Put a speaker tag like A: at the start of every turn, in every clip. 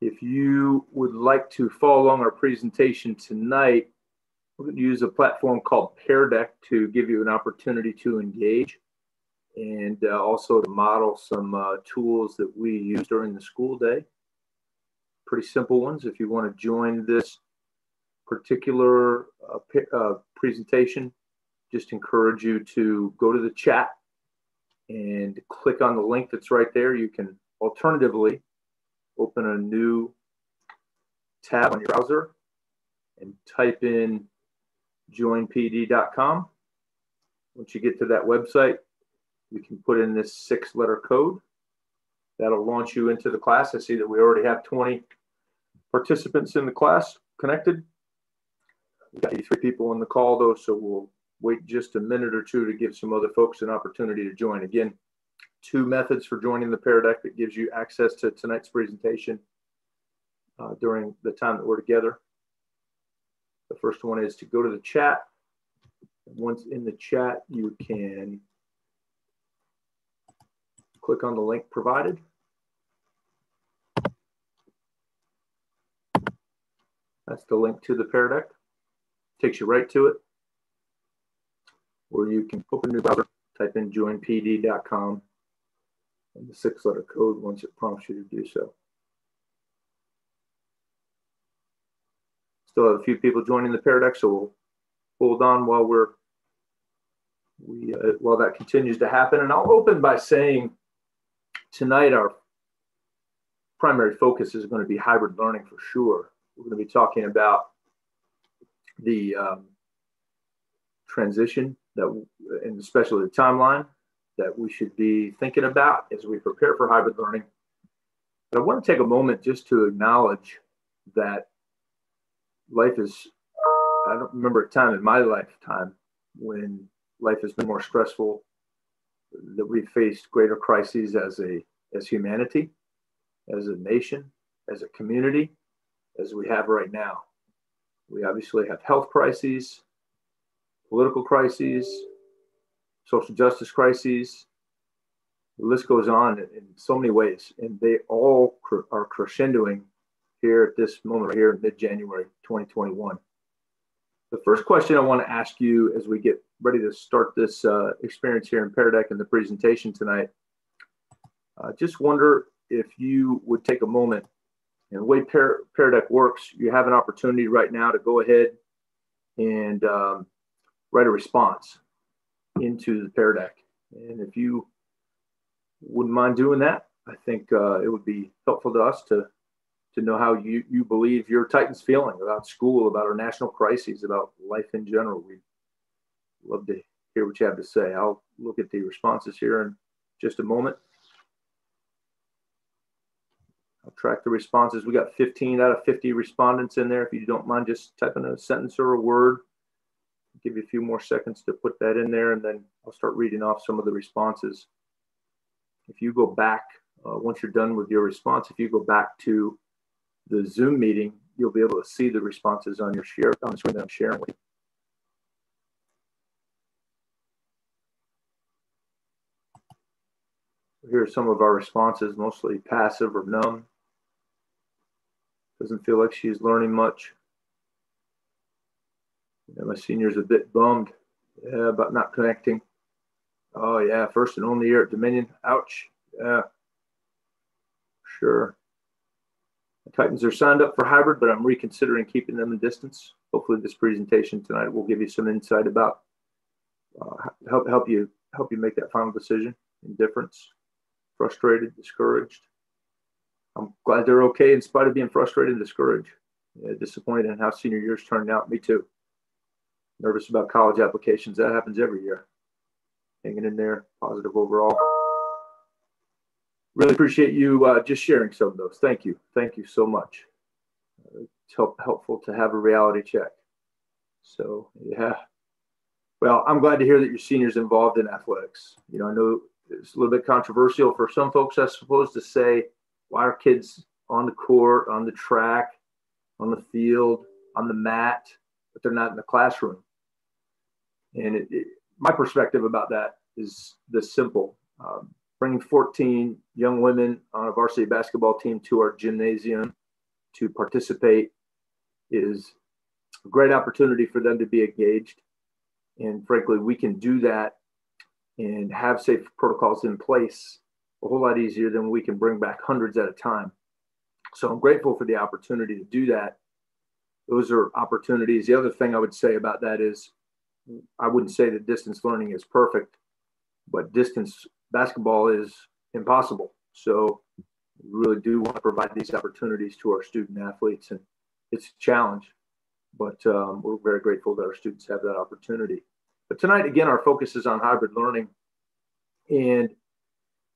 A: If you would like to follow along our presentation tonight, we're going to use a platform called Pear Deck to give you an opportunity to engage and uh, also to model some uh, tools that we use during the school day. Pretty simple ones. If you want to join this particular uh, uh, presentation, just encourage you to go to the chat and click on the link that's right there. You can alternatively open a new tab on your browser and type in joinpd.com. Once you get to that website, you can put in this six letter code. That'll launch you into the class. I see that we already have 20 participants in the class connected. We've got 83 people on the call though, so we'll wait just a minute or two to give some other folks an opportunity to join. Again, two methods for joining the Pear Deck that gives you access to tonight's presentation uh, during the time that we're together. The first one is to go to the chat. Once in the chat, you can click on the link provided. That's the link to the Pear Deck. Takes you right to it, Or you can open a new browser, type in joinpd.com, the six letter code once it prompts you to do so. Still have a few people joining the Pear Deck, so we'll hold on while we're we uh, while that continues to happen. And I'll open by saying tonight our primary focus is going to be hybrid learning for sure. We're going to be talking about the um, transition that, and especially the timeline that we should be thinking about as we prepare for hybrid learning. But I want to take a moment just to acknowledge that life is, I don't remember a time in my lifetime when life has been more stressful, that we've faced greater crises as a as humanity, as a nation, as a community, as we have right now. We obviously have health crises, political crises, social justice crises. The list goes on in so many ways, and they all are crescendoing here at this moment right here in mid-January 2021. The first question I want to ask you as we get ready to start this uh, experience here in Pear Deck and the presentation tonight, uh, just wonder if you would take a moment and the way Pear, Pear works, you have an opportunity right now to go ahead and um, write a response into the Pear Deck. And if you wouldn't mind doing that, I think uh, it would be helpful to us to to know how you, you believe your Titans feeling about school, about our national crises, about life in general. We'd love to hear what you have to say. I'll look at the responses here in just a moment. I'll track the responses. We got 15 out of 50 respondents in there. If you don't mind just typing a sentence or a word, give you a few more seconds to put that in there, and then I'll start reading off some of the responses. If you go back, uh, once you're done with your response, if you go back to the Zoom meeting, you'll be able to see the responses on your share on the screen that I'm sharing with you. Here are some of our responses, mostly passive or numb. Doesn't feel like she's learning much. Yeah, my senior's a bit bummed. Yeah, about not connecting. Oh yeah, first and only year at Dominion. Ouch. Yeah. Sure. The Titans are signed up for hybrid, but I'm reconsidering keeping them in distance. Hopefully, this presentation tonight will give you some insight about uh, help help you help you make that final decision. Indifference, frustrated, discouraged. I'm glad they're okay in spite of being frustrated and discouraged. Yeah, disappointed in how senior years turned out. Me too. Nervous about college applications. That happens every year. Hanging in there, positive overall. Really appreciate you uh, just sharing some of those. Thank you. Thank you so much. Uh, it's help, helpful to have a reality check. So, yeah. Well, I'm glad to hear that your seniors involved in athletics. You know, I know it's a little bit controversial for some folks, I suppose, to say why are kids on the court, on the track, on the field, on the mat, but they're not in the classroom? And it, it, my perspective about that is this simple. Um, bringing 14 young women on a varsity basketball team to our gymnasium to participate is a great opportunity for them to be engaged. And frankly, we can do that and have safe protocols in place a whole lot easier than we can bring back hundreds at a time. So I'm grateful for the opportunity to do that. Those are opportunities. The other thing I would say about that is I wouldn't say that distance learning is perfect, but distance basketball is impossible. So we really do want to provide these opportunities to our student athletes, and it's a challenge, but um, we're very grateful that our students have that opportunity. But tonight, again, our focus is on hybrid learning, and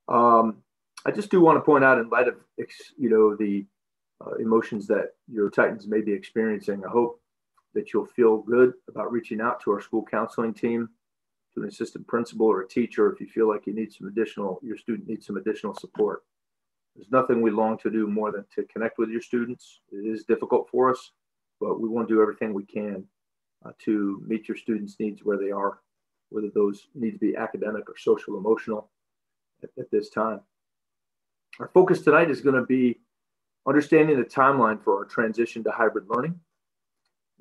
A: um, I just do want to point out, in light of you know the uh, emotions that your Titans may be experiencing, I hope that you'll feel good about reaching out to our school counseling team, to an assistant principal or a teacher if you feel like you need some additional, your student needs some additional support. There's nothing we long to do more than to connect with your students. It is difficult for us, but we want to do everything we can uh, to meet your students' needs where they are, whether those need to be academic or social emotional at, at this time. Our focus tonight is going to be understanding the timeline for our transition to hybrid learning.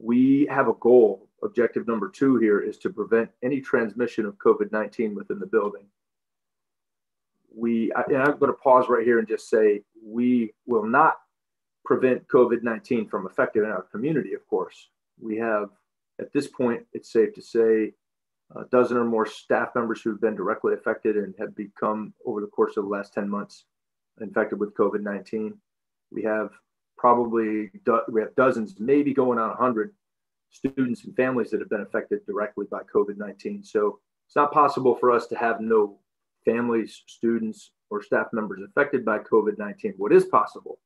A: We have a goal. Objective number two here is to prevent any transmission of COVID 19 within the building we, and I'm going to pause right here and just say we will not prevent COVID 19 from affecting our community, of course. We have, at this point, it's safe to say, a dozen or more staff members who've been directly affected and have become, over the course of the last 10 months, infected with COVID 19. We have probably do- we have dozens, maybe going on 100 students and families that have been affected directly by COVID 19. So it's not possible for us to have no families, students, or staff members affected by COVID 19. What is possible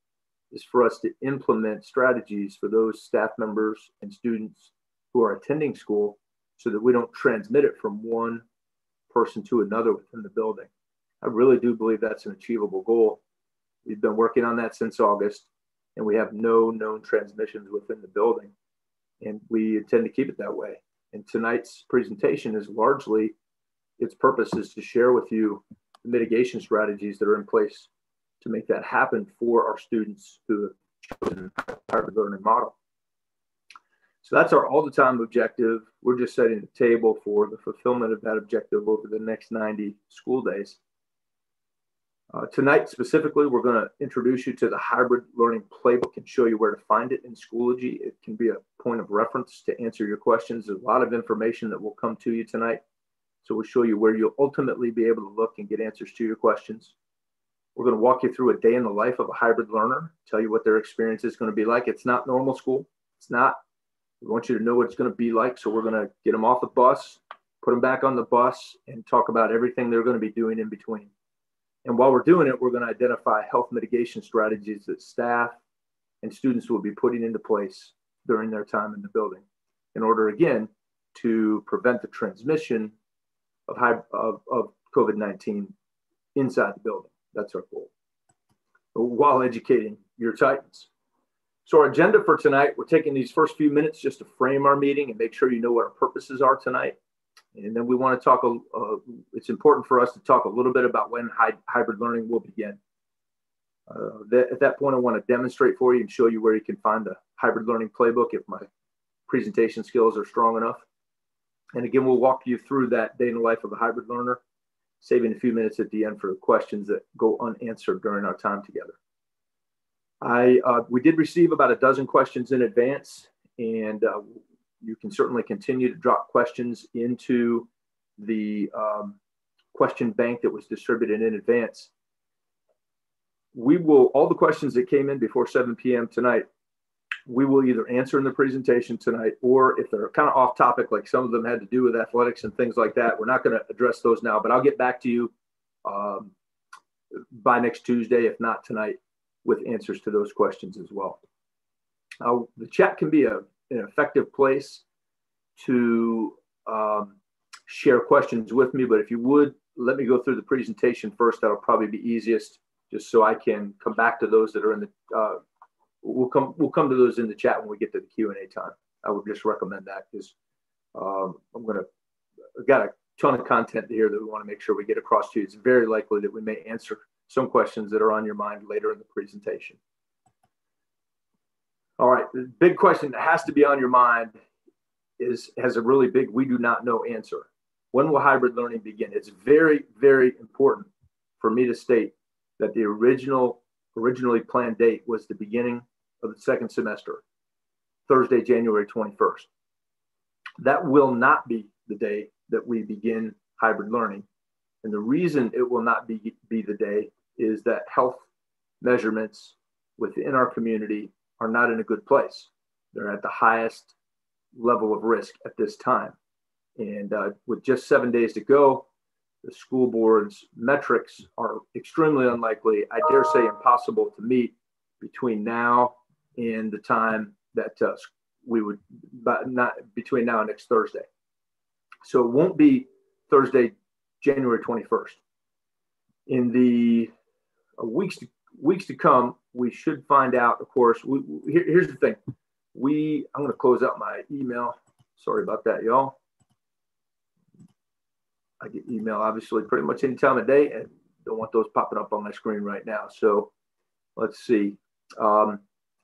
A: is for us to implement strategies for those staff members and students who are attending school so that we don't transmit it from one person to another within the building. I really do believe that's an achievable goal. We've been working on that since August, and we have no known transmissions within the building. And we intend to keep it that way. And tonight's presentation is largely its purpose is to share with you the mitigation strategies that are in place to make that happen for our students who have chosen hybrid learning model. So that's our all the time objective. We're just setting the table for the fulfillment of that objective over the next 90 school days. Uh, tonight, specifically, we're going to introduce you to the hybrid learning playbook and show you where to find it in Schoology. It can be a point of reference to answer your questions. There's a lot of information that will come to you tonight. So we'll show you where you'll ultimately be able to look and get answers to your questions. We're going to walk you through a day in the life of a hybrid learner, tell you what their experience is going to be like. It's not normal school. It's not. We want you to know what it's going to be like. So we're going to get them off the bus, put them back on the bus, and talk about everything they're going to be doing in between. And while we're doing it, we're going to identify health mitigation strategies that staff and students will be putting into place during their time in the building in order, again, to prevent the transmission of, high, of, of COVID 19 inside the building. That's our goal while educating your Titans. So, our agenda for tonight, we're taking these first few minutes just to frame our meeting and make sure you know what our purposes are tonight. And then we want to talk, uh, it's important for us to talk a little bit about when hy- hybrid learning will begin. Uh, that, at that point, I want to demonstrate for you and show you where you can find the hybrid learning playbook if my presentation skills are strong enough. And again, we'll walk you through that day in the life of a hybrid learner, saving a few minutes at the end for questions that go unanswered during our time together. I, uh, we did receive about a dozen questions in advance, and uh, you can certainly continue to drop questions into the um, question bank that was distributed in advance. We will, all the questions that came in before 7 p.m. tonight, we will either answer in the presentation tonight or if they're kind of off topic, like some of them had to do with athletics and things like that, we're not going to address those now, but I'll get back to you um, by next Tuesday, if not tonight, with answers to those questions as well. Uh, the chat can be a, an effective place to um, share questions with me, but if you would let me go through the presentation first, that'll probably be easiest just so I can come back to those that are in the uh, we'll come we'll come to those in the chat when we get to the Q and A time. I would just recommend that because um, I'm gonna I've got a ton of content here that we want to make sure we get across to you. It's very likely that we may answer some questions that are on your mind later in the presentation. All right, the big question that has to be on your mind is has a really big we do not know answer. When will hybrid learning begin? It's very, very important for me to state that the original originally planned date was the beginning of the second semester, Thursday, January 21st. That will not be the day that we begin hybrid learning. And the reason it will not be, be the day is that health measurements within our community are not in a good place. They're at the highest level of risk at this time. And uh, with just seven days to go, the school board's metrics are extremely unlikely, I dare say impossible to meet between now and the time that uh, we would, but not between now and next Thursday. So it won't be Thursday, January 21st. In the weeks to, weeks to come, we should find out. Of course, we, here, here's the thing: we I'm going to close out my email. Sorry about that, y'all. I get email obviously pretty much any time of day, and don't want those popping up on my screen right now. So let's see. Um,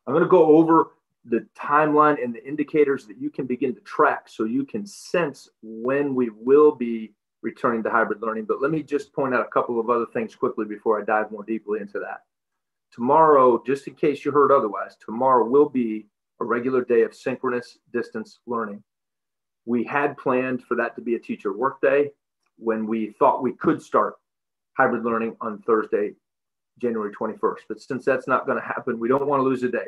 A: I'm going to go over the timeline and the indicators that you can begin to track so you can sense when we will be returning to hybrid learning. But let me just point out a couple of other things quickly before I dive more deeply into that. Tomorrow, just in case you heard otherwise, tomorrow will be a regular day of synchronous distance learning. We had planned for that to be a teacher workday when we thought we could start hybrid learning on Thursday, January 21st. But since that's not going to happen, we don't want to lose a day.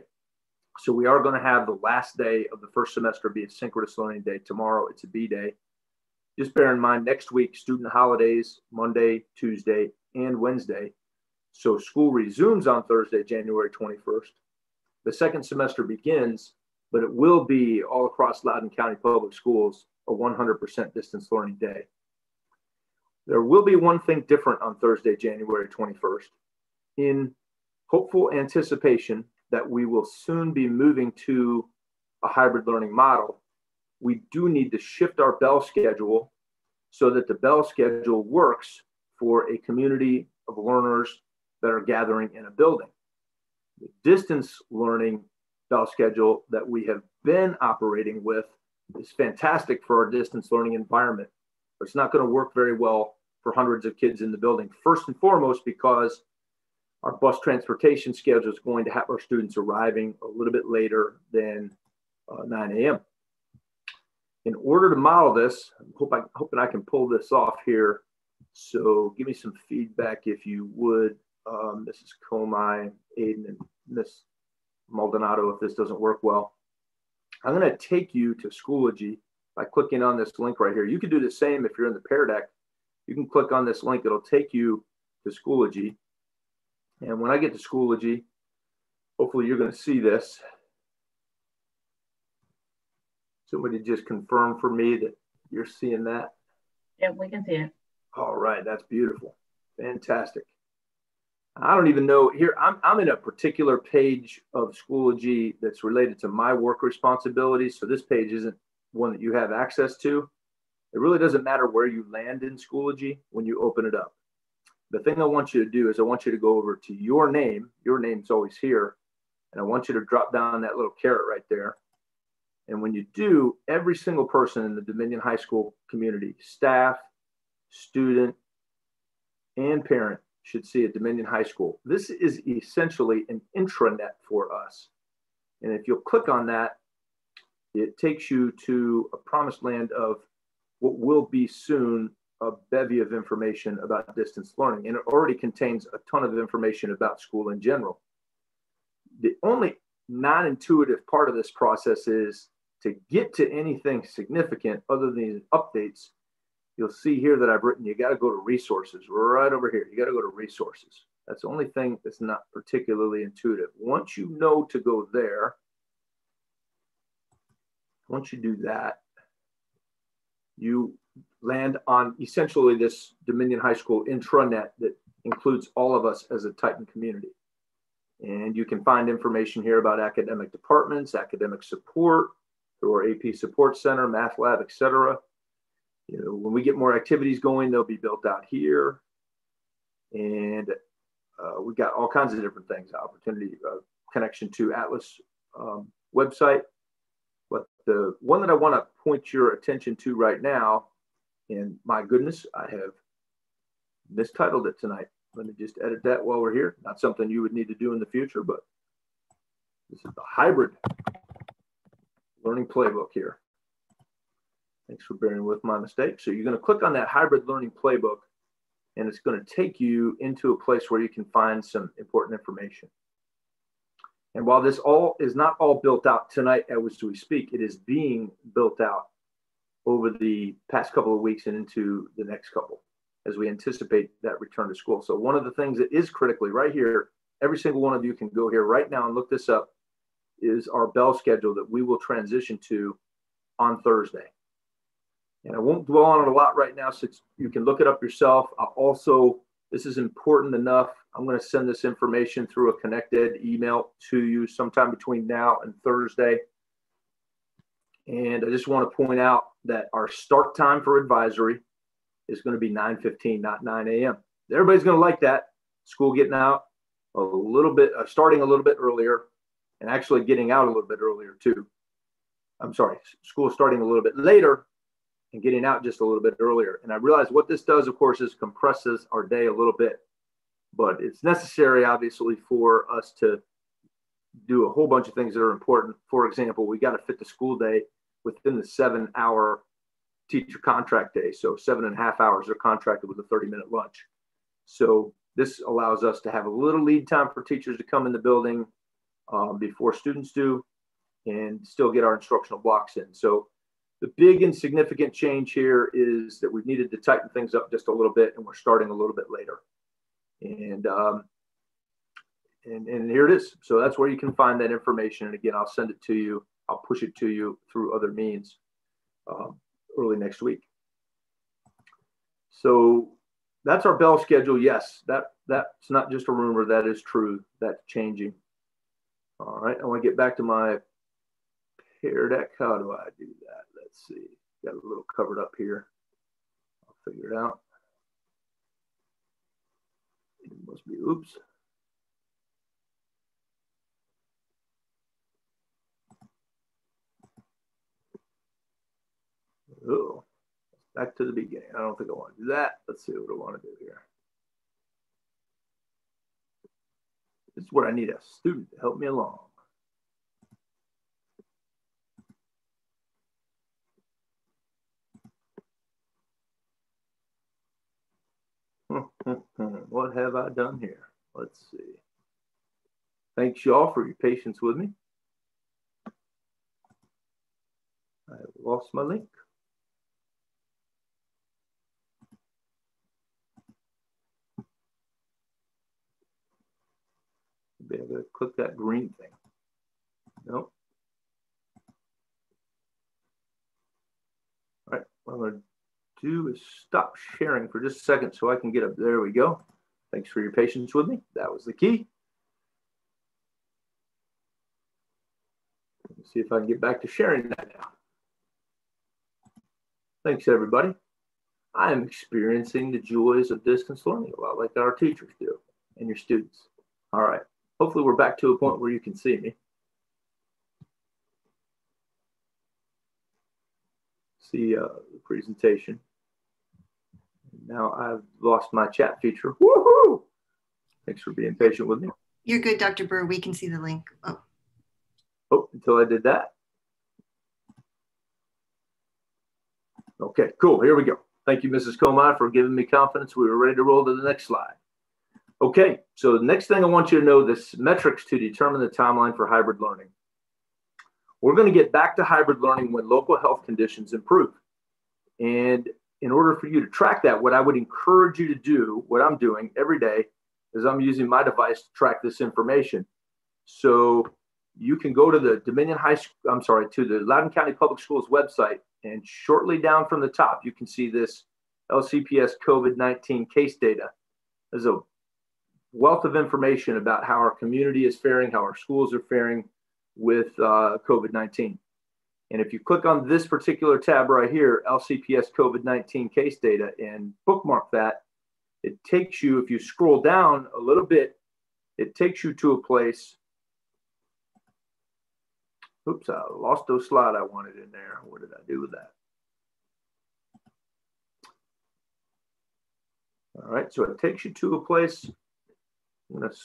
A: So we are going to have the last day of the first semester be a synchronous learning day. Tomorrow it's a B day. Just bear in mind next week, student holidays, Monday, Tuesday, and Wednesday. So school resumes on Thursday, January 21st. The second semester begins, but it will be all across Loudoun County Public Schools a 100% distance learning day. There will be one thing different on Thursday, January 21st. In hopeful anticipation that we will soon be moving to a hybrid learning model, we do need to shift our bell schedule so that the bell schedule works for a community of learners that are gathering in a building. The distance learning bell schedule that we have been operating with is fantastic for our distance learning environment but it's not going to work very well for hundreds of kids in the building. First and foremost, because our bus transportation schedule is going to have our students arriving a little bit later than uh, 9 a.m. In order to model this, I hope hoping I can pull this off here. So give me some feedback if you would, um, Mrs. Comey, Aiden, and Miss Maldonado if this doesn't work well. I'm going to take you to Schoology by clicking on this link right here. You can do the same if you're in the Pear Deck. You can click on this link. It'll take you to Schoology. And when I get to Schoology, hopefully you're going to see this. Somebody just confirm for me that you're seeing that.
B: Yeah, we can see it.
A: All right, that's beautiful. Fantastic. I don't even know here. I'm, I'm in a particular page of Schoology that's related to my work responsibilities. So this page isn't one that you have access to, it really doesn't matter where you land in Schoology when you open it up. The thing I want you to do is I want you to go over to your name. Your name's always here. And I want you to drop down that little caret right there. And when you do, every single person in the Dominion High School community, staff, student, and parent should see at Dominion High School. This is essentially an intranet for us. And if you'll click on that, it takes you to a promised land of what will be soon a bevy of information about distance learning. And it already contains a ton of information about school in general. The only non intuitive part of this process is to get to anything significant other than these updates. You'll see here that I've written, you got to go to resources right over here. You got to go to resources. That's the only thing that's not particularly intuitive. Once you know to go there, once you do that, you land on essentially this Dominion High School intranet that includes all of us as a Titan community. And you can find information here about academic departments, academic support through our AP Support Center, Math Lab, etc. You know, when we get more activities going, they'll be built out here. And uh, we got all kinds of different things, opportunity, uh, connection to Atlas um, website. But the one that I want to point your attention to right now, and my goodness, I have mistitled it tonight. Let me just edit that while we're here. Not something you would need to do in the future, but this is the hybrid learning playbook here. Thanks for bearing with my mistake. So you're going to click on that hybrid learning playbook and it's going to take you into a place where you can find some important information. And while this all is not all built out tonight as we speak, it is being built out over the past couple of weeks and into the next couple as we anticipate that return to school. So one of the things that is critically right here, every single one of you can go here right now and look this up, is our bell schedule that we will transition to on Thursday. And I won't dwell on it a lot right now since you can look it up yourself. I'll also, this is important enough. I'm going to send this information through a connected email to you sometime between now and Thursday. And I just want to point out that our start time for advisory is going to be 9:15, not 9 a.m. Everybody's going to like that. School getting out a little bit, uh, starting a little bit earlier, and actually getting out a little bit earlier too. I'm sorry, school starting a little bit later and getting out just a little bit earlier. And I realize what this does, of course, is compresses our day a little bit, but it's necessary, obviously, for us to do a whole bunch of things that are important. For example, we got to fit the school day within the seven hour teacher contract day. So seven and a half hours are contracted with a 30 minute lunch. So this allows us to have a little lead time for teachers to come in the building um, before students do and still get our instructional blocks in. So the big and significant change here is that we've needed to tighten things up just a little bit, and we're starting a little bit later. And um, and, and here it is. So that's where you can find that information. And again, I'll send it to you. I'll push it to you through other means um, early next week. So that's our bell schedule. Yes, that that's not just a rumor. That is true. That's changing. All right. I want to get back to my Pear Deck. How do I do that? Let's see. Got a little covered up here. I'll figure it out. It must be, oops. Oh, back to the beginning. I don't think I want to do that. Let's see what I want to do here. This is where I need a student to help me along. what have I done here? Let's see. Thanks y'all for your patience with me. I lost my link. Be able to click that green thing. Nope. All right, what I'm going to do is stop sharing for just a second so I can get up. There we go. Thanks for your patience with me. That was the key. Let's see if I can get back to sharing that now. Thanks, everybody. I am experiencing the joys of distance learning a lot like our teachers do and your students. All right. Hopefully we're back to a point where you can see me. See uh, the presentation. Now I've lost my chat feature. Woohoo! Thanks for being patient with me.
B: You're good, Dr. Burr. We can see the link. Oh.
A: Oh, until I did that. Okay, cool. Here we go. Thank you, Mrs. Comine, for giving me confidence. We were ready to roll to the next slide. Okay, so the next thing I want you to know this metrics to determine the timeline for hybrid learning. We're going to get back to hybrid learning when local health conditions improve. And in order for you to track that, what I would encourage you to do, what I'm doing every day, is I'm using my device to track this information. So you can go to the Dominion High School, I'm sorry, to the Loudoun County Public Schools website, and shortly down from the top, you can see this LCPS COVID 19 case data. There's a wealth of information about how our community is faring, how our schools are faring with uh, COVID 19. And if you click on this particular tab right here, LCPS COVID 19 case data, and bookmark that, it takes you, if you scroll down a little bit, it takes you to a place Oops, I lost those slide I wanted in there. What did I do with that? All right, so it takes you to a place. I'm going to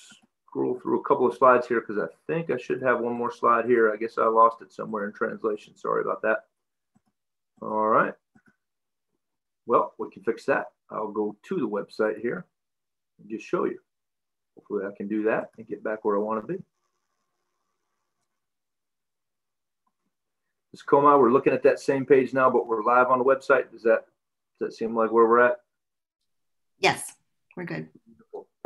A: scroll through a couple of slides here because I think I should have one more slide here. I guess I lost it somewhere in translation. Sorry about that. All right. Well, we can fix that. I'll go to the website here and just show you. Hopefully I can do that and get back where I want to be. Ms. Coma, we're looking at that same page now, but we're live on the website. Does that does that seem like where we're at?
B: Yes, we're good.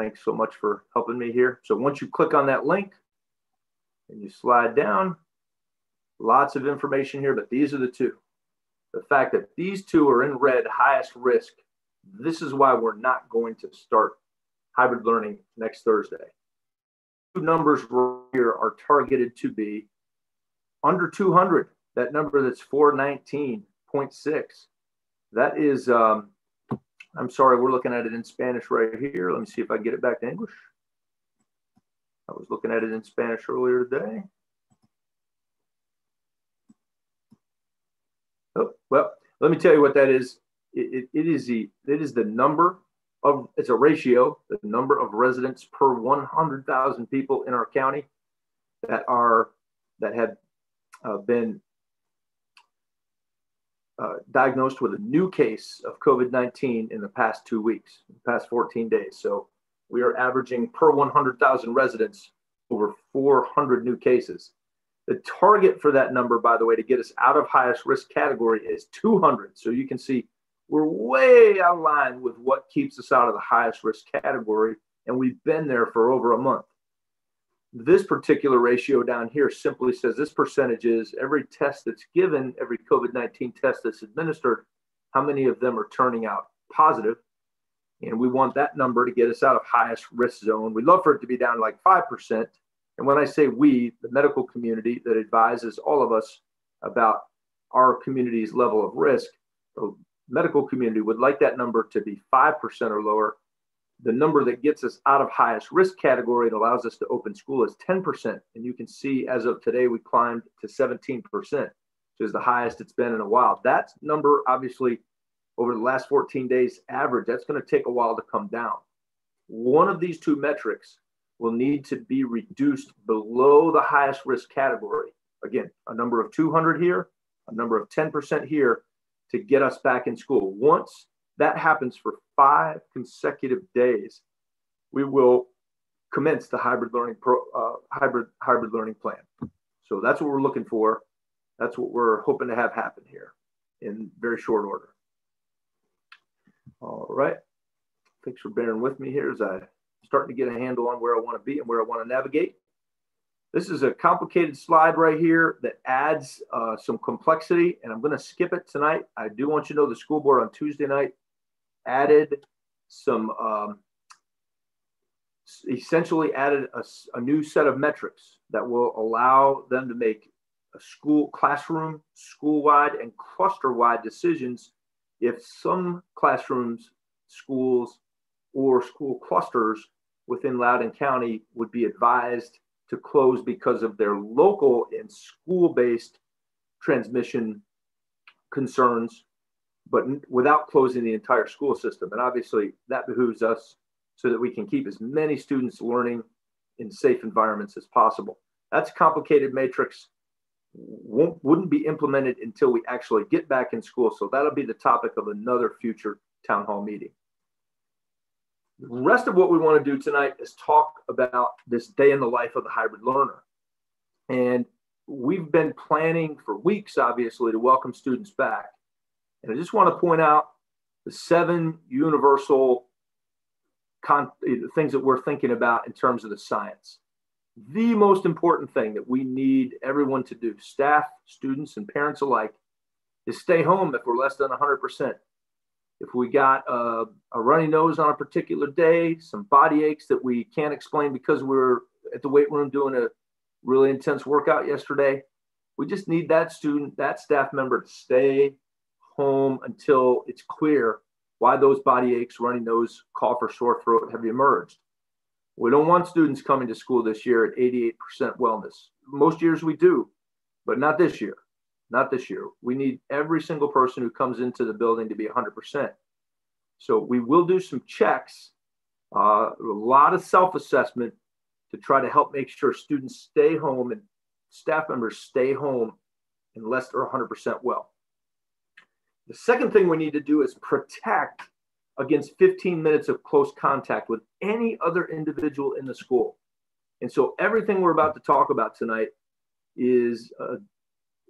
A: Thanks so much for helping me here. So once you click on that link and you slide down, lots of information here, but these are the two. The fact that these two are in red, highest risk, this is why we're not going to start hybrid learning next Thursday. Two numbers here are targeted to be under 200. That number that's 419.6. That is um, I'm sorry, we're looking at it in Spanish right here. Let me see if I get it back to English. I was looking at it in Spanish earlier today. Oh, well, let me tell you what that is. It, it, it is the it is the number of it's a ratio, the number of residents per 100,000 people in our county that are that have uh, been uh, diagnosed with a new case of COVID 19 in the past two weeks, past 14 days. So we are averaging per 100,000 residents over 400 new cases. The target for that number, by the way, to get us out of highest risk category is 200. So you can see we're way out of line with what keeps us out of the highest risk category. And we've been there for over a month. This particular ratio down here simply says this percentage is every test that's given, every COVID 19 test that's administered, how many of them are turning out positive. And we want that number to get us out of highest risk zone. We'd love for it to be down like 5%. And when I say we, the medical community that advises all of us about our community's level of risk, the medical community would like that number to be 5% or lower the number that gets us out of highest risk category that allows us to open school is 10%. And you can see as of today, we climbed to 17%, which is the highest it's been in a while. That number, obviously, over the last 14 days average, that's going to take a while to come down. One of these two metrics will need to be reduced below the highest risk category. Again, a number of 200 here, a number of 10% here to get us back in school. Once that happens for five consecutive days, we will commence the hybrid learning pro, uh, hybrid hybrid learning plan. So that's what we're looking for. That's what we're hoping to have happen here in very short order. All right. Thanks for bearing with me here as I starting to get a handle on where I want to be and where I want to navigate. This is a complicated slide right here that adds uh, some complexity, and I'm going to skip it tonight. I do want you to know the school board on Tuesday night added some, um, essentially added a, a new set of metrics that will allow them to make a school classroom, school-wide and cluster-wide decisions if some classrooms, schools, or school clusters within Loudoun County would be advised to close because of their local and school-based transmission concerns but without closing the entire school system. And obviously, that behooves us so that we can keep as many students learning in safe environments as possible. That's a complicated matrix. Won't, wouldn't be implemented until we actually get back in school. So that'll be the topic of another future town hall meeting. The rest of what we want to do tonight is talk about this day in the life of the hybrid learner. And we've been planning for weeks, obviously, to welcome students back. And I just want to point out the seven universal con- eh, things that we're thinking about in terms of the science. The most important thing that we need everyone to do, staff, students, and parents alike, is stay home if we're less than 100%. If we got a, a runny nose on a particular day, some body aches that we can't explain because we are at the weight room doing a really intense workout yesterday, we just need that student, that staff member to stay home until it's clear why those body aches, runny nose, cough, or sore throat have emerged. We don't want students coming to school this year at 88% wellness. Most years we do, but not this year. Not this year. We need every single person who comes into the building to be 100%. So we will do some checks, uh, a lot of self assessment to try to help make sure students stay home and staff members stay home unless they're 100% well. The second thing we need to do is protect against 15 minutes of close contact with any other individual in the school. And so everything we're about to talk about tonight is uh,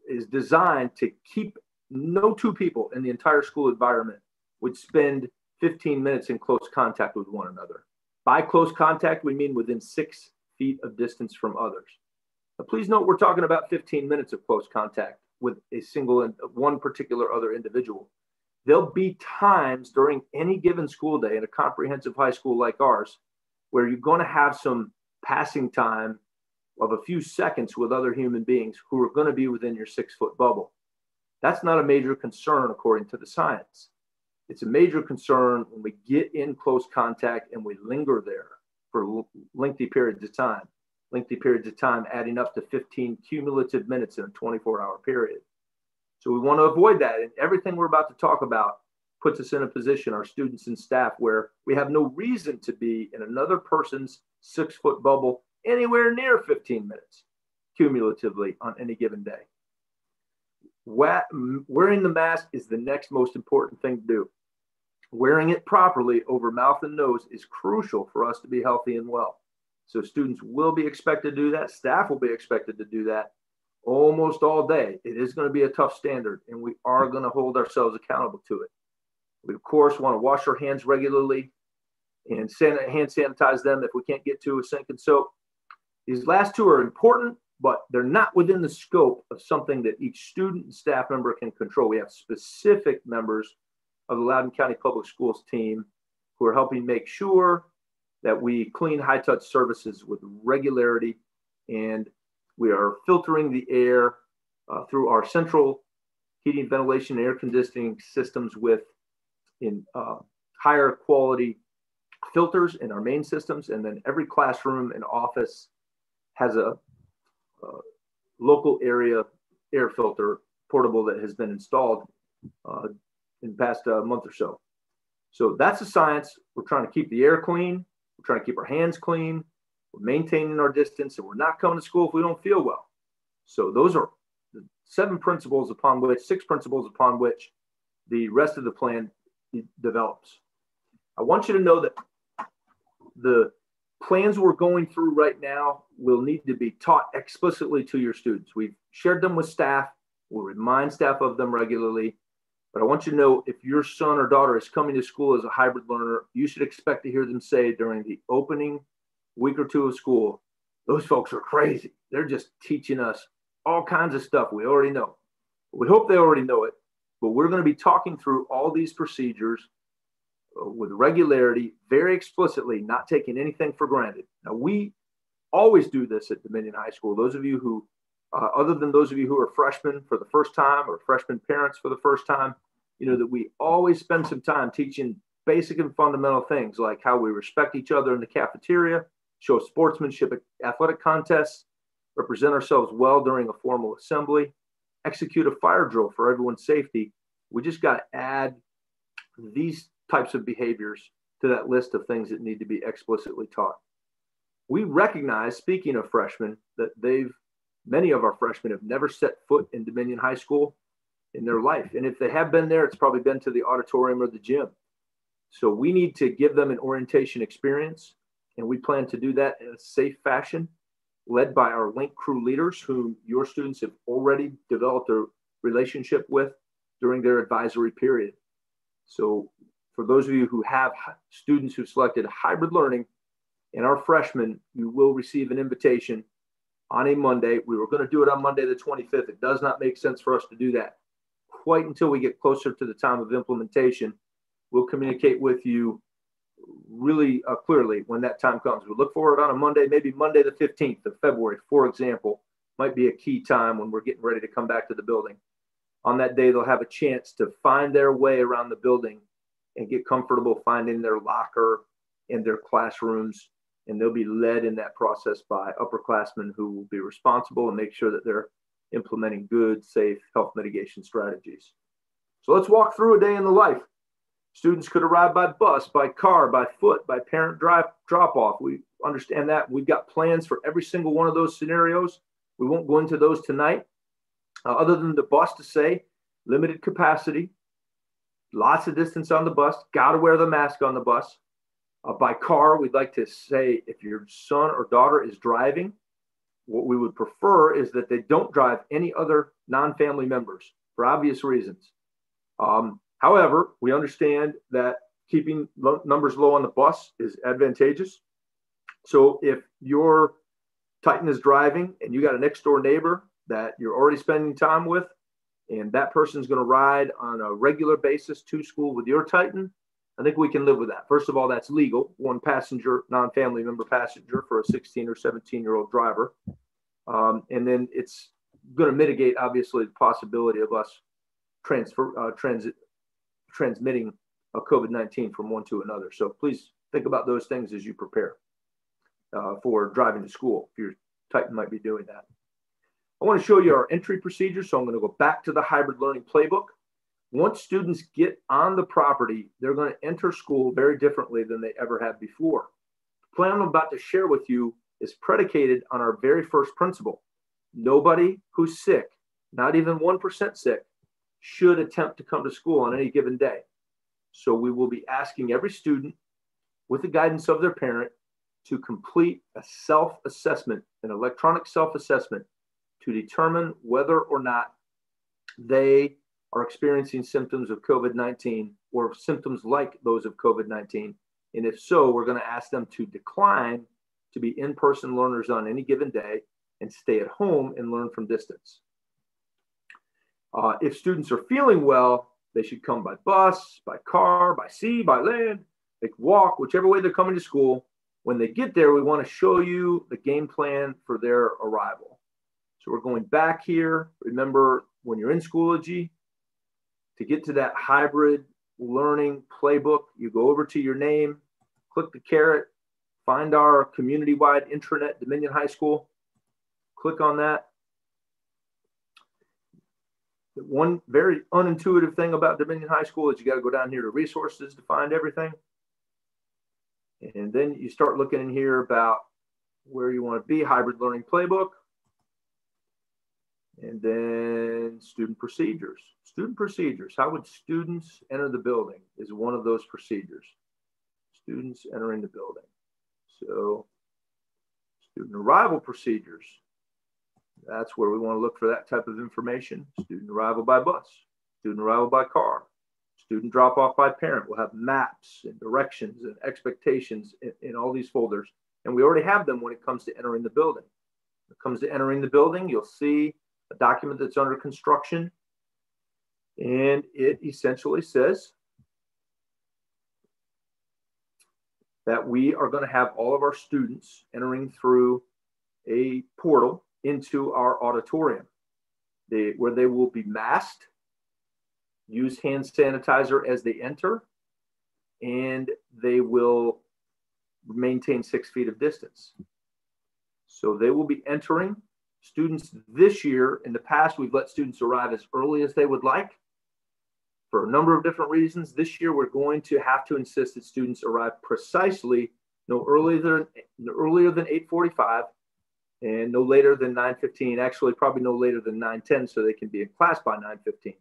A: is designed to keep no two people in the entire school environment would spend 15 minutes in close contact with one another. By close contact, we mean within six feet of distance from others. Now, please note we're talking about 15 minutes of close contact with a single one particular other individual. There'll be times during any given school day in a comprehensive high school like ours where you're going to have some passing time of a few seconds with other human beings who are going to be within your six foot bubble. That's not a major concern according to the science. It's a major concern when we get in close contact and we linger there for lengthy periods of time, lengthy periods of time adding up to 15 cumulative minutes in a 24 hour period. So we want to avoid that. And everything we're about to talk about puts us in a position, our students and staff, where we have no reason to be in another person's six foot bubble anywhere near 15 minutes cumulatively on any given day. Wearing the mask is the next most important thing to do. Wearing it properly over mouth and nose is crucial for us to be healthy and well. So students will be expected to do that. Staff will be expected to do that almost all day. It is going to be a tough standard, and we are going to hold ourselves accountable to it. We, of course, want to wash our hands regularly and hand sanitize them if we can't get to a sink and soap. These last two are important, but they're not within the scope of something that each student and staff member can control. We have specific members of the Loudoun County Public Schools team who are helping make sure that we clean high touch surfaces with regularity and we are filtering the air uh, through our central heating, ventilation, and air conditioning systems with in uh, higher quality filters in our main systems. And then every classroom and office has a, a local area air filter portable that has been installed uh, in the past uh, month or so. So that's the science. We're trying to keep the air clean. We're trying to keep our hands clean. We're maintaining our distance and we're not coming to school if we don't feel well. So those are the seven principles upon which, six principles upon which the rest of the plan develops. I want you to know that the plans we're going through right now will need to be taught explicitly to your students. We've shared them with staff. We'll remind staff of them regularly. But I want you to know if your son or daughter is coming to school as a hybrid learner, you should expect to hear them say during the opening week or two of school, those folks are crazy. They're just teaching us all kinds of stuff we already know. We hope they already know it, but we're going to be talking through all these procedures uh, with regularity, very explicitly, not taking anything for granted. Now, we always do this at Dominion High School. Those of you who, uh, other than those of you who are freshmen for the first time or freshman parents for the first time, you know that we always spend some time teaching basic and fundamental things like how we respect each other in the cafeteria, show sportsmanship at athletic contests, represent ourselves well during a formal assembly, execute a fire drill for everyone's safety. We just got to add these types of behaviors to that list of things that need to be explicitly taught. We recognize, speaking of freshmen, that they've many of our freshmen have never set foot in Dominion High School in their life. And if they have been there, it's probably been to the auditorium or the gym. So we need to give them an orientation experience and we plan to do that in a safe fashion, led by our link crew leaders, whom your students have already developed a relationship with during their advisory period. So, for those of you who have students who selected hybrid learning and are freshmen, you will receive an invitation on a Monday. We were going to do it on Monday, the 25th. It does not make sense for us to do that quite until we get closer to the time of implementation. We'll communicate with you really uh, clearly when that time comes. We look forward on a Monday, maybe Monday the 15th of February, for example, might be a key time when we're getting ready to come back to the building. On that day, they'll have a chance to find their way around the building and get comfortable finding their locker and their classrooms. And they'll be led in that process by upperclassmen who will be responsible and make sure that they're implementing good, safe health mitigation strategies. So let's walk through a day in the life. Students could arrive by bus, by car, by foot, by parent drive drop off. We understand that. We've got plans for every single one of those scenarios. We won't go into those tonight. Uh, other than the bus to say limited capacity, lots of distance on the bus, got to wear the mask on the bus. Uh, by car, we'd like to say if your son or daughter is driving, what we would prefer is that they don't drive any other non family members for obvious reasons. Um, however, we understand that keeping lo- numbers low on the bus is advantageous. So if your Titan is driving and you got a next door neighbor that you're already spending time with, and that person's going to ride on a regular basis to school with your Titan, I think we can live with that. First of all, that's legal. One passenger, non family member passenger for a 16 or 17 year old driver. Um, and then it's going to mitigate, obviously, the possibility of us transfer, uh, transit, transmitting a COVID 19 from one to another. So please think about those things as you prepare uh, for driving to school if your Titan might be doing that. I want to show you our entry procedure. So I'm going to go back to the hybrid learning playbook. Once students get on the property, they're going to enter school very differently than they ever have before. The plan I'm about to share with you is predicated on our very first principle. Nobody who's sick, not even 1% sick, should attempt to come to school on any given day. So we will be asking every student, with the guidance of their parent, to complete a self assessment, an electronic self assessment to determine whether or not they are experiencing symptoms of COVID 19 or symptoms like those of COVID 19. And if so, we're going to ask them to decline to be in person learners on any given day and stay at home and learn from distance. Uh, if students are feeling well, they should come by bus, by car, by sea, by land. They can walk, whichever way they're coming to school. When they get there, we want to show you the game plan for their arrival. So we're going back here. Remember, when you're in Schoology, to get to that hybrid learning playbook, you go over to your name, click the caret, find our community-wide intranet Dominion High School, click on that. One very unintuitive thing about Dominion High School is you got to go down here to resources to find everything. And then you start looking in here about where you want to be, hybrid learning playbook. And then student procedures. Student procedures. How would students enter the building is one of those procedures. Students entering the building. So student arrival procedures. That's where we want to look for that type of information. Student arrival by bus, student arrival by car, student drop off by parent. We'll have maps and directions and expectations in, in all these folders. And we already have them when it comes to entering the building. When it comes to entering the building, you'll see a document that's under construction. And it essentially says that we are going to have all of our students entering through a portal into our auditorium. They, where they will be masked, use hand sanitizer as they enter, and they will maintain six feet of distance. So they will be entering. Students this year, in the past, we've let students arrive as early as they would like for a number of different reasons. This year, we're going to have to insist that students arrive precisely no earlier than no earlier than 8:45 and no later than 9:15. Actually, probably no later than 9:10, so they can be in class by 9:15.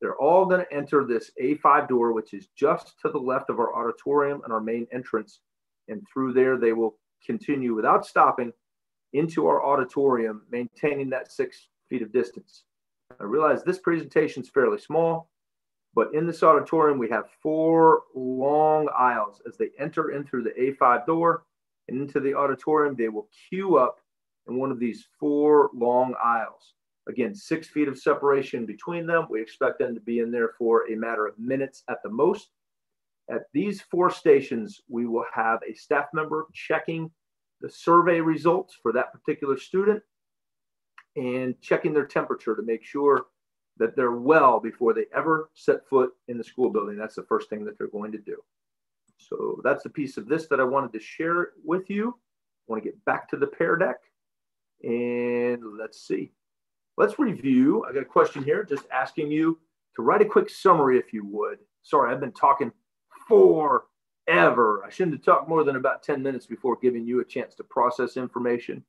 A: They're all going to enter this A5 door, which is just to the left of our auditorium and our main entrance. And through there, they will continue without stopping into our auditorium, maintaining that six feet of distance. I realize this presentation is fairly small, but in this auditorium, we have four long aisles. As they enter in through the A5 door and into the auditorium, they will queue up in one of these four long aisles. Again, six feet of separation between them. We expect them to be in there for a matter of minutes at the most. At these four stations, we will have a staff member checking the survey results for that particular student and checking their temperature to make sure that they're well before they ever set foot in the school building. That's the first thing that they're going to do. So that's the piece of this that I wanted to share with you. I want to get back to the Pear Deck and let's see. let's review. I got a question here, just asking you to write a quick summary if you would. Sorry, I've been talking forever. I shouldn't have talked more than about 10 minutes before giving you a chance to process information.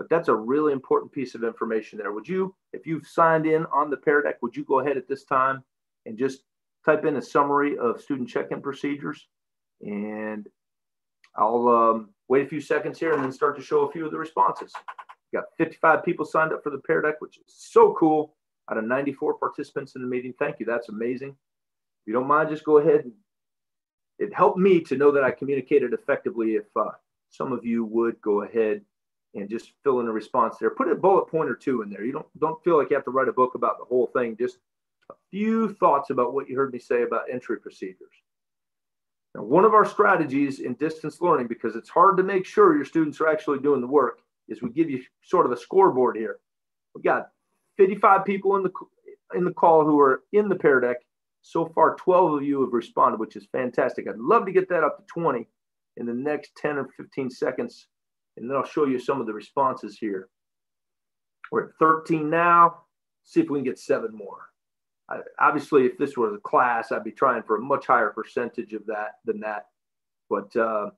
A: But that's a really important piece of information there. Would you, if you've signed in on the Pear Deck, would you go ahead at this time and just type in a summary of student check-in procedures? And I'll um, wait a few seconds here and then start to show a few of the responses. We got 55 people signed up for the Pear Deck, which is so cool. Out of 94 participants in the meeting, thank you. That's amazing. If you don't mind, just go ahead and it helped me to know that I communicated effectively. If uh, some of you would go ahead and just fill in a response there, put a bullet point or two in there. You don't don't feel like you have to write a book about the whole thing. Just a few thoughts about what you heard me say about entry procedures. Now, one of our strategies in distance learning, because it's hard to make sure your students are actually doing the work, is we give you sort of a scoreboard here. We've got 55 people in the in the call who are in the Pear Deck. So far, 12 of you have responded, which is fantastic. I'd love to get that up to 20 in the next 10 or 15 seconds, and then I'll show you some of the responses here. We're at 13 now. See if we can get seven more. I, obviously, if this was a class, I'd be trying for a much higher percentage of that than that. But uh,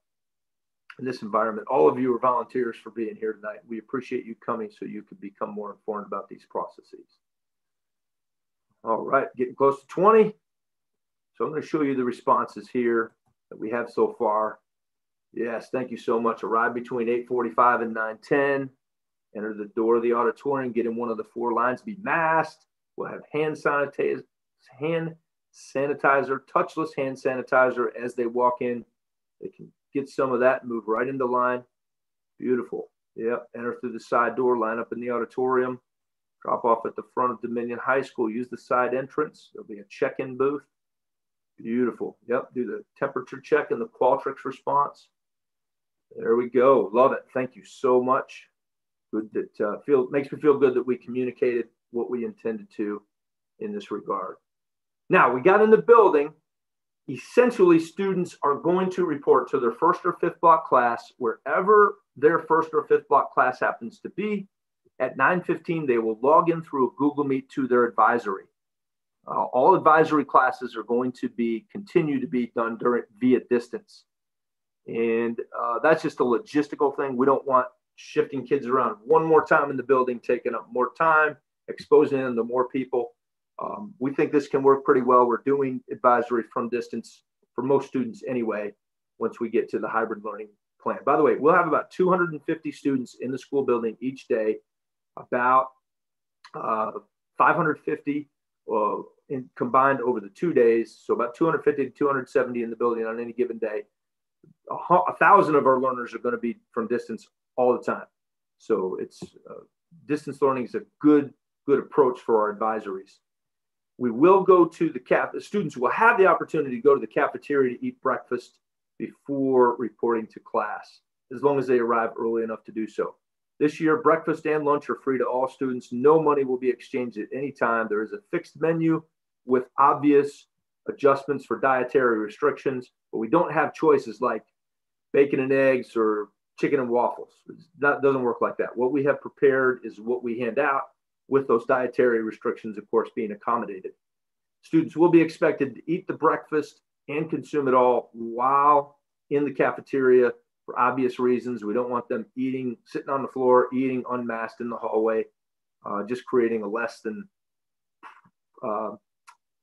A: in this environment, all of you are volunteers for being here tonight. We appreciate you coming so you can become more informed about these processes. All right, getting close to 20. So I'm going to show you the responses here that we have so far. Yes, thank you so much. Arrive between 8:45 and 9:10. Enter the door of the auditorium. Get in one of the four lines. Be masked. We'll have hand sanitizer, hand sanitizer, touchless hand sanitizer as they walk in. They can get some of that, move right into the line. Beautiful. Yep. Enter through the side door, line up in the auditorium, drop off at the front of Dominion High School. Use the side entrance. There'll be a check-in booth. Beautiful. Yep. Do the temperature check and the Qualtrics response. There we go. Love it. Thank you so much. Good that uh, feel makes me feel good that we communicated what we intended to in this regard. Now we got in the building essentially students are going to report to their first or fifth block class wherever their first or fifth block class happens to be at 9.15 they will log in through a google meet to their advisory uh, all advisory classes are going to be continue to be done during via distance and uh, that's just a logistical thing we don't want shifting kids around one more time in the building taking up more time exposing them to more people um, we think this can work pretty well. We're doing advisory from distance for most students anyway, once we get to the hybrid learning plan. By the way, we'll have about 250 students in the school building each day, about uh, 550 uh, in, combined over the two days. So about 250 to 270 in the building on any given day. A, a thousand of our learners are going to be from distance all the time. So it's uh, distance learning is a good, good approach for our advisories. We will go to the cap. The students will have the opportunity to go to the cafeteria to eat breakfast before reporting to class, as long as they arrive early enough to do so. This year, breakfast and lunch are free to all students. No money will be exchanged at any time. There is a fixed menu with obvious adjustments for dietary restrictions, but we don't have choices like bacon and eggs or chicken and waffles. That doesn't work like that. What we have prepared is what we hand out with those dietary restrictions, of course, being accommodated. Students will be expected to eat the breakfast and consume it all while in the cafeteria for obvious reasons. We don't want them eating, sitting on the floor, eating unmasked in the hallway, uh, just creating a less than uh,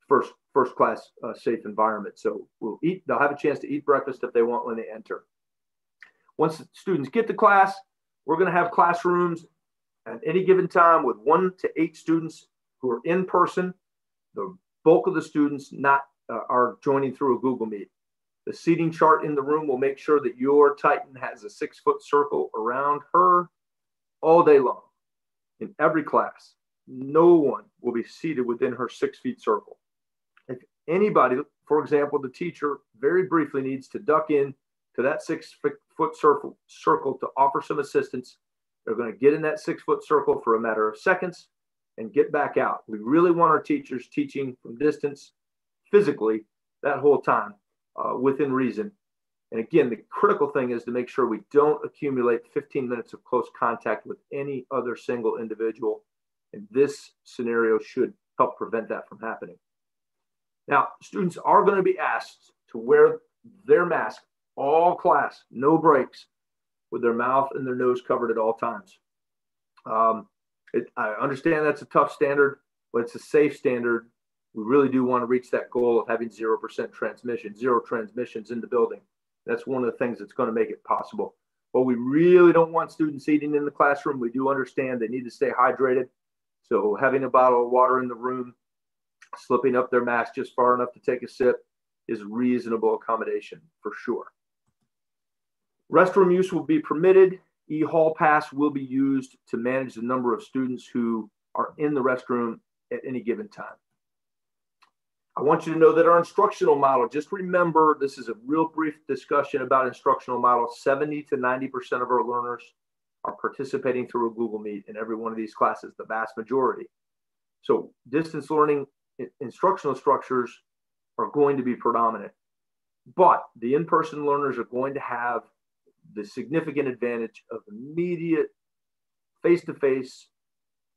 A: first first class uh, safe environment. So we'll eat. They'll have a chance to eat breakfast if they want when they enter. Once the students get to class, we're going to have classrooms at any given time with one to eight students who are in person. The bulk of the students not uh, are joining through a Google Meet. The seating chart in the room will make sure that your Titan has a six foot circle around her all day long in every class. No one will be seated within her six feet circle. Anybody, for example, the teacher very briefly needs to duck in to that six foot circle, circle to offer some assistance, they're going to get in that six foot circle for a matter of seconds and get back out. We really want our teachers teaching from distance physically that whole time uh, within reason. And again, the critical thing is to make sure we don't accumulate 15 minutes of close contact with any other single individual. And this scenario should help prevent that from happening. Now, students are going to be asked to wear their mask all class, no breaks, with their mouth and their nose covered at all times. Um, it, I understand that's a tough standard, but it's a safe standard. We really do want to reach that goal of having 0% transmission, zero transmissions in the building. That's one of the things that's going to make it possible. But we really don't want students eating in the classroom. We do understand they need to stay hydrated. So having a bottle of water in the room, slipping up their mask just far enough to take a sip is reasonable accommodation for sure. Restroom use will be permitted. E-hall pass will be used to manage the number of students who are in the restroom at any given time. I want you to know that our instructional model, just remember this is a real brief discussion about instructional model. 70 to 90% of our learners are participating through a Google Meet in every one of these classes, the vast majority. So distance learning instructional structures are going to be predominant, but the in-person learners are going to have the significant advantage of immediate face-to-face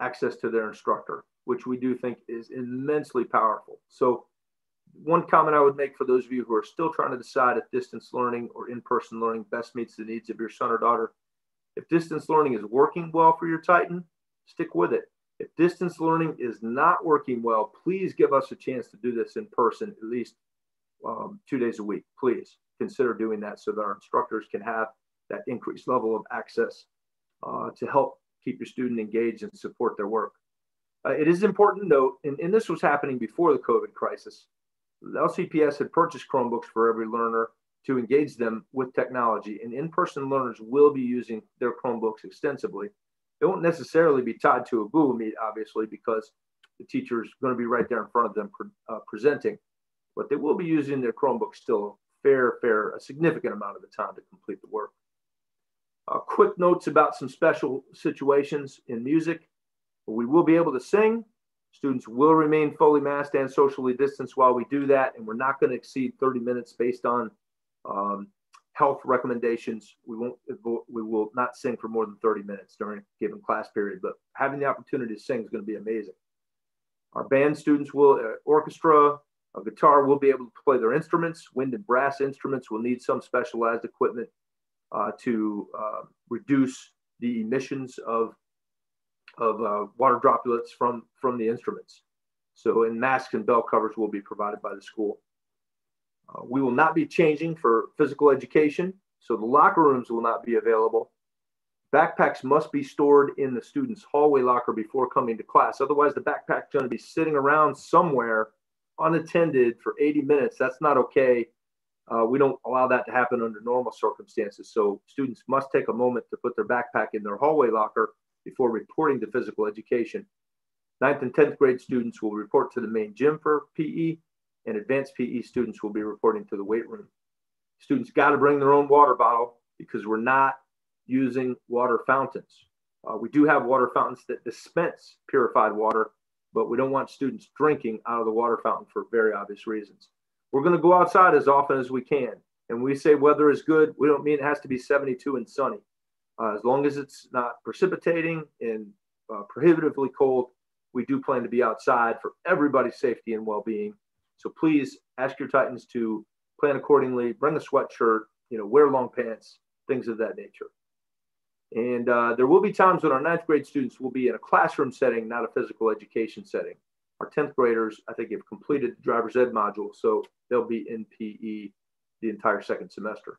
A: access to their instructor, which we do think is immensely powerful. So one comment I would make for those of you who are still trying to decide if distance learning or in-person learning best meets the needs of your son or daughter, if distance learning is working well for your Titan, stick with it. If distance learning is not working well, please give us a chance to do this in person at least um, two days a week. Please consider doing that so that our instructors can have that increased level of access uh, to help keep your student engaged and support their work. Uh, it is important to note, and, and this was happening before the COVID crisis, the LCPS had purchased Chromebooks for every learner to engage them with technology, and in person learners will be using their Chromebooks extensively. It won't necessarily be tied to a Google Meet, obviously, because the teacher is going to be right there in front of them pre- uh, presenting, but they will be using their Chromebook still a fair, fair, a significant amount of the time to complete the work. Uh, quick notes about some special situations in music. We will be able to sing. Students will remain fully masked and socially distanced while we do that, and we're not going to exceed 30 minutes based on um, health recommendations. We won't, we will not sing for more than 30 minutes during a given class period, but having the opportunity to sing is going to be amazing. Our band students will, uh, orchestra, a guitar will be able to play their instruments. Wind and brass instruments will need some specialized equipment uh, to uh, reduce the emissions of, of uh, water droplets from, from the instruments. So, and masks and bell covers will be provided by the school. Uh, we will not be changing for physical education, so the locker rooms will not be available. Backpacks must be stored in the student's hallway locker before coming to class. Otherwise, the backpack's going to be sitting around somewhere unattended for 80 minutes. That's not okay. Uh, we don't allow that to happen under normal circumstances. So students must take a moment to put their backpack in their hallway locker before reporting to physical education. Ninth and 10th grade students will report to the main gym for PE and advanced PE students will be reporting to the weight room. Students got to bring their own water bottle because we're not using water fountains. Uh, we do have water fountains that dispense purified water, but we don't want students drinking out of the water fountain for very obvious reasons. We're going to go outside as often as we can. And we say weather is good, we don't mean it has to be 72 and sunny. Uh, as long as it's not precipitating and uh, prohibitively cold, we do plan to be outside for everybody's safety and well being so please ask your Titans to plan accordingly, bring a sweatshirt, you know, wear long pants, things of that nature. And uh, there will be times when our ninth grade students will be in a classroom setting, not a physical education setting. Our 10th graders, I think, have completed the driver's ed module, so they'll be in PE the entire second semester.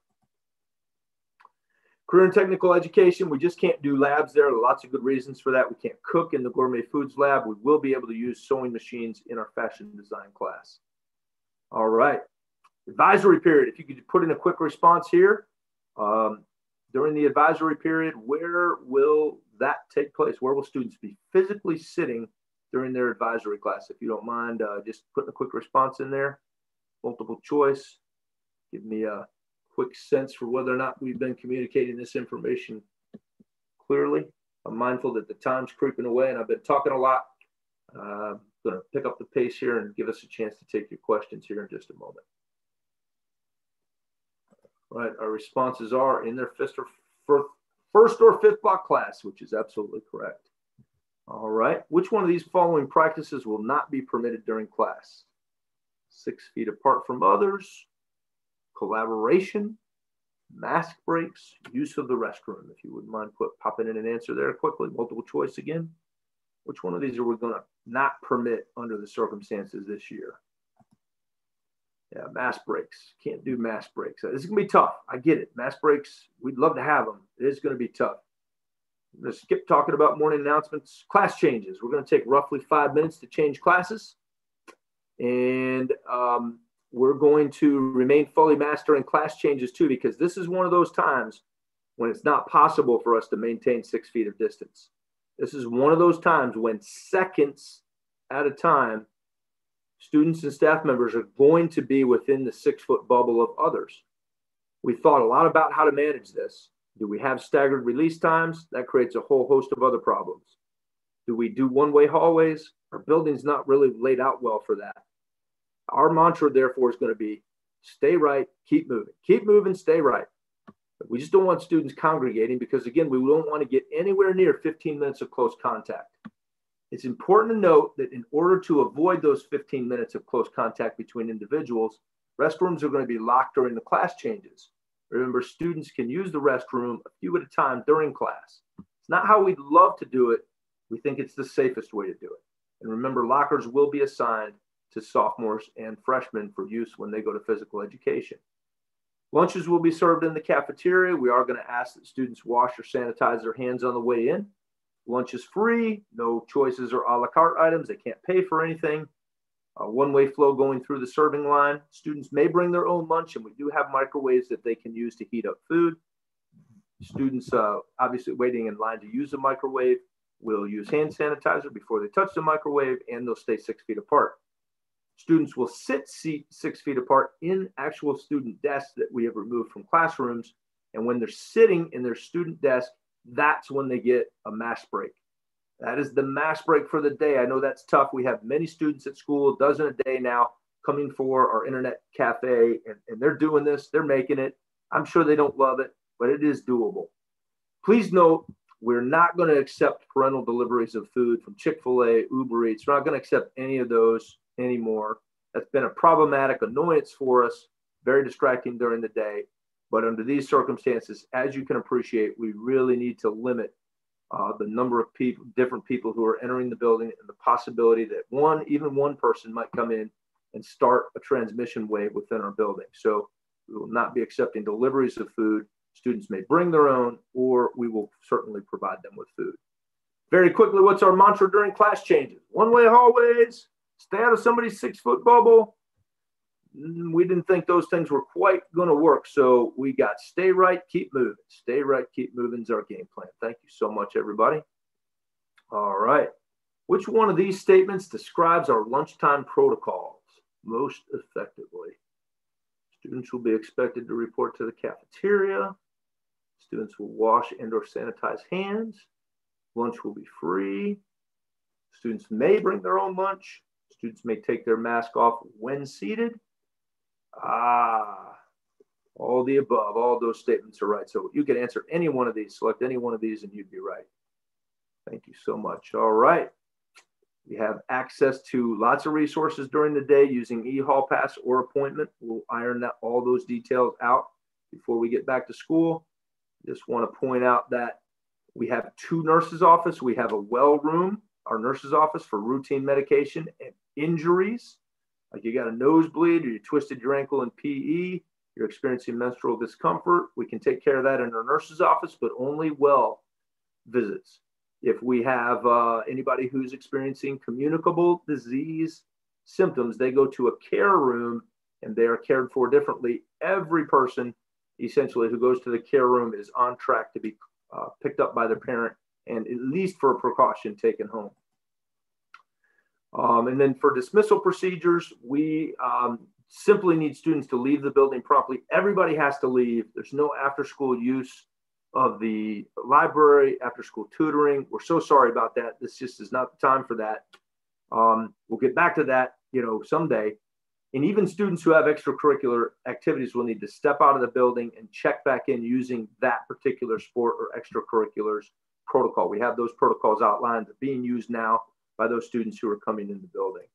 A: Career and technical education, we just can't do labs there. Lots of good reasons for that. We can't cook in the gourmet foods lab. We will be able to use sewing machines in our fashion design class. All right. Advisory period. If you could put in a quick response here. Um, during the advisory period, where will that take place? Where will students be physically sitting during their advisory class? If you don't mind, uh, just putting a quick response in there. Multiple choice. Give me a quick sense for whether or not we've been communicating this information clearly. I'm mindful that the time's creeping away and I've been talking a lot. Uh, going to pick up the pace here and give us a chance to take your questions here in just a moment. All right, our responses are in their first or, first or fifth block class, which is absolutely correct. All right. Which one of these following practices will not be permitted during class? Six feet apart from others, collaboration, mask breaks, use of the restroom. If you wouldn't mind put popping in an answer there quickly, multiple choice again. Which one of these are we going to not permit under the circumstances this year? Yeah, mass breaks. Can't do mass breaks. This is going to be tough. I get it. Mass breaks, we'd love to have them. It is going to be tough. I'm going to skip talking about morning announcements. Class changes. We're going to take roughly five minutes to change classes. And um, we're going to remain fully mastering class changes too, because this is one of those times when it's not possible for us to maintain six feet of distance. This is one of those times when seconds at a time, students and staff members are going to be within the six foot bubble of others. We thought a lot about how to manage this. Do we have staggered release times? That creates a whole host of other problems. Do we do one way hallways? Our building's not really laid out well for that. Our mantra, therefore, is going to be stay right, keep moving, keep moving, stay right. We just don't want students congregating because, again, we don't want to get anywhere near 15 minutes of close contact. It's important to note that in order to avoid those 15 minutes of close contact between individuals, restrooms are going to be locked during the class changes. Remember, students can use the restroom a few at a time during class. It's not how we'd love to do it. We think it's the safest way to do it. And remember, lockers will be assigned to sophomores and freshmen for use when they go to physical education. Lunches will be served in the cafeteria. We are going to ask that students wash or sanitize their hands on the way in. Lunch is free, no choices or a la carte items. They can't pay for anything. One way flow going through the serving line. Students may bring their own lunch, and we do have microwaves that they can use to heat up food. Students, uh, obviously, waiting in line to use the microwave will use hand sanitizer before they touch the microwave, and they'll stay six feet apart. Students will sit seat six feet apart in actual student desks that we have removed from classrooms. And when they're sitting in their student desk, that's when they get a mass break. That is the mass break for the day. I know that's tough. We have many students at school, a dozen a day now, coming for our internet cafe, and, and they're doing this, they're making it. I'm sure they don't love it, but it is doable. Please note, we're not going to accept parental deliveries of food from Chick fil A, Uber Eats. We're not going to accept any of those anymore. That's been a problematic annoyance for us, very distracting during the day. But under these circumstances, as you can appreciate, we really need to limit uh, the number of people, different people who are entering the building, and the possibility that one, even one person might come in and start a transmission wave within our building. So we will not be accepting deliveries of food. Students may bring their own, or we will certainly provide them with food. Very quickly, what's our mantra during class changes? One way hallways, stay out of somebody's six foot bubble. Mm, we didn't think those things were quite going to work. So we got stay right, keep moving. Stay right, keep moving is our game plan. Thank you so much, everybody. All right. Which one of these statements describes our lunchtime protocols most effectively? Students will be expected to report to the cafeteria. Students will wash and or sanitize hands. Lunch will be free. Students may bring their own lunch. Students may take their mask off when seated. Ah, all the above, all those statements are right. So you can answer any one of these, select any one of these, and you'd be right. Thank you so much. All right. We have access to lots of resources during the day using e-hall pass or appointment. We'll iron that, all those details out before we get back to school. Just want to point out that we have two nurses' office. We have a well room, our nurse's office for routine medication and injuries, like you got a nosebleed or you twisted your ankle in PE, you're experiencing menstrual discomfort, we can take care of that in our nurse's office, but only well visits. If we have uh, anybody who's experiencing communicable disease symptoms, they go to a care room and they are cared for differently. Every person, essentially, who goes to the care room is on track to be uh, picked up by their parent and at least for a precaution taken home. Um, and then for dismissal procedures, we um, simply need students to leave the building promptly. Everybody has to leave. There's no after school use of the library, after school tutoring. We're so sorry about that. This just is not the time for that. Um, we'll get back to that, you know, someday. And even students who have extracurricular activities will need to step out of the building and check back in using that particular sport or extracurriculars protocol. We have those protocols outlined, being used now by those students who are coming in the building.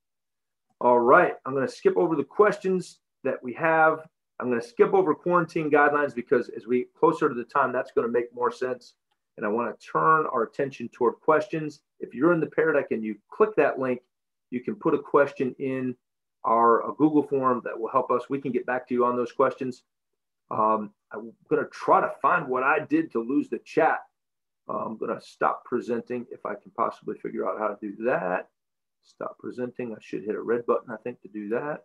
A: All right, I'm going to skip over the questions that we have. I'm going to skip over quarantine guidelines because as we get closer to the time, that's going to make more sense. And I want to turn our attention toward questions. If you're in the Pear and you click that link, you can put a question in our Google form that will help us. We can get back to you on those questions. Um, I'm going to try to find what I did to lose the chat. I'm going to stop presenting if I can possibly figure out how to do that. Stop presenting. I should hit a red button, I think, to do that.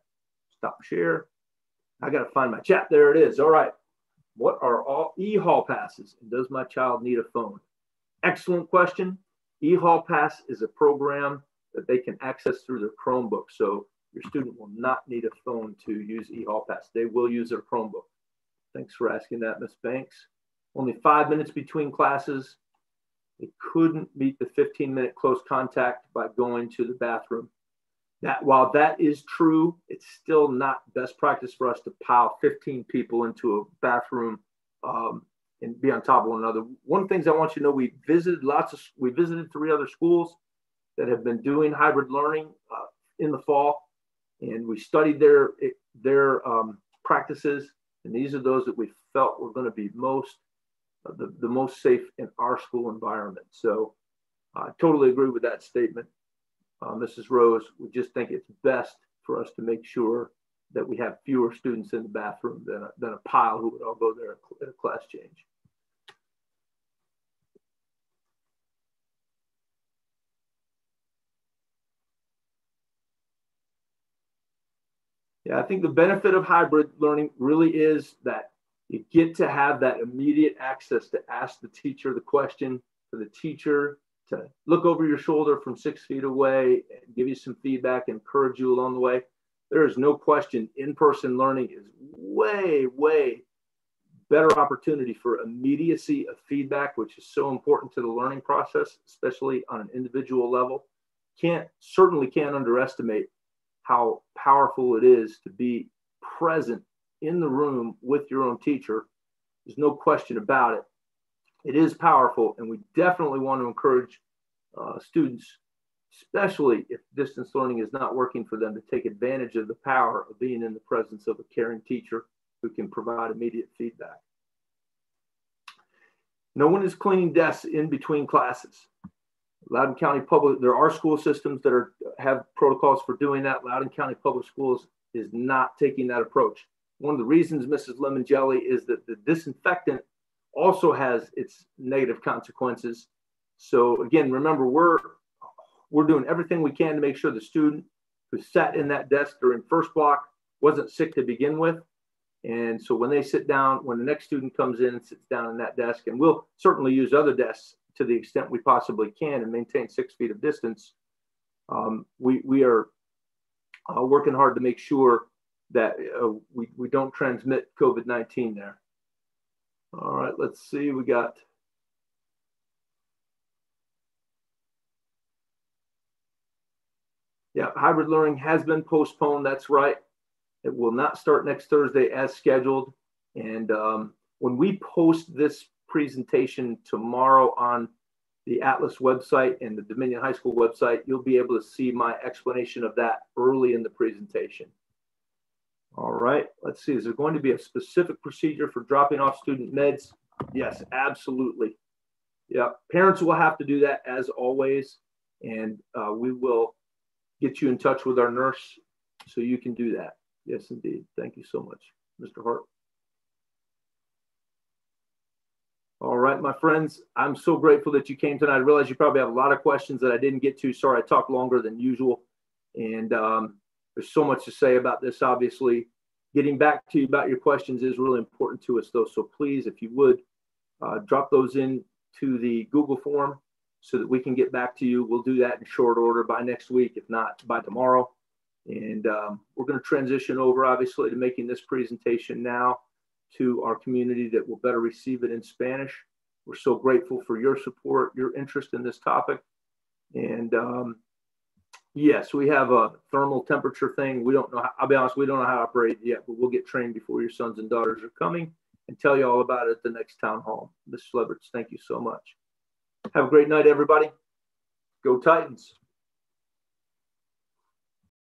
A: Stop share. I got to find my chat. There it is. All right. What are all e-hall passes? And does my child need a phone? Excellent question. E-hall pass is a program that they can access through their Chromebook. So your student will not need a phone to use e-hall pass. They will use their Chromebook. Thanks for asking that, Ms. Banks. Only five minutes between classes. They couldn't meet the 15 minute close contact by going to the bathroom. That while that is true, it's still not best practice for us to pile 15 people into a bathroom um, and be on top of one another. One of the things I want you to know, we visited lots of, we visited three other schools that have been doing hybrid learning uh, in the fall, and we studied their their um, practices. And these are those that we felt were going to be most the, the most safe in our school environment. So I totally agree with that statement, uh, Mrs. Rose. We just think it's best for us to make sure that we have fewer students in the bathroom than a, than a pile who would all go there at a class change. Yeah, I think the benefit of hybrid learning really is that you get to have that immediate access to ask the teacher the question, for the teacher to look over your shoulder from six feet away and give you some feedback, encourage you along the way. There is no question in person learning is way, way better opportunity for immediacy of feedback, which is so important to the learning process, especially on an individual level. Can't certainly can't underestimate how powerful it is to be present in the room with your own teacher. There's no question about it. It is powerful, and we definitely want to encourage uh, students, especially if distance learning is not working for them, to take advantage of the power of being in the presence of a caring teacher who can provide immediate feedback. No one is cleaning desks in between classes. Loudoun County Public, there are school systems that are have protocols for doing that. Loudoun County Public Schools is not taking that approach. One of the reasons, Mrs. Lemon Jelly, is that the disinfectant also has its negative consequences. So again, remember we're we're doing everything we can to make sure the student who sat in that desk during first block wasn't sick to begin with. And so when they sit down, when the next student comes in and sits down in that desk, and we'll certainly use other desks to the extent we possibly can and maintain six feet of distance, um, we, we are uh, working hard to make sure that uh, we, we don't transmit COVID 19 there. All right, let's see. We got. Yeah, hybrid learning has been postponed. That's right. It will not start next Thursday as scheduled. And um, when we post this presentation tomorrow on the Atlas website and the Dominion High School website, you'll be able to see my explanation of that early in the presentation. All right, let's see. Is there going to be a specific procedure for dropping off student meds? Yes, absolutely. Yeah, parents will have to do that as always, and uh, we will get you in touch with our nurse so you can do that. Yes, indeed. Thank you so much, Mr. Hart. All right, my friends, I'm so grateful that you came tonight. I realize you probably have a lot of questions that I didn't get to. Sorry, I talked longer than usual. And um, there's so much to say about this, obviously. Getting back to you about your questions is really important to us, though. So please, if you would, uh, drop those in to the Google form so that we can get back to you. We'll do that in short order by next week, if not by tomorrow. And um, we're going to transition over, obviously, to making this presentation now to our community that will better receive it in Spanish. We're so grateful for your support, your interest in this topic. And um, yes, we have a thermal temperature thing. We don't know, how, I'll be honest, we don't know how to operate yet, but we'll get trained before your sons and daughters are coming and tell you all about it at the next town hall. Ms. Sleberts, thank you so much. Have a great night, everybody. Go Titans.